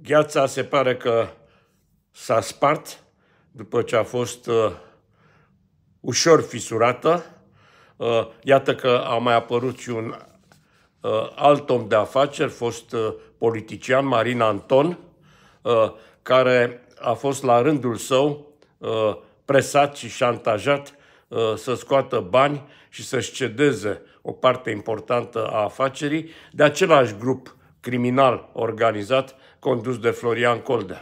Gheața se pare că s-a spart după ce a fost uh, ușor fisurată. Uh, iată că a mai apărut și un uh, alt om de afaceri, fost uh, politician, Marin Anton, uh, care a fost la rândul său uh, presat și șantajat uh, să scoată bani și să-și cedeze o parte importantă a afacerii de același grup criminal organizat condus de Florian Coldea.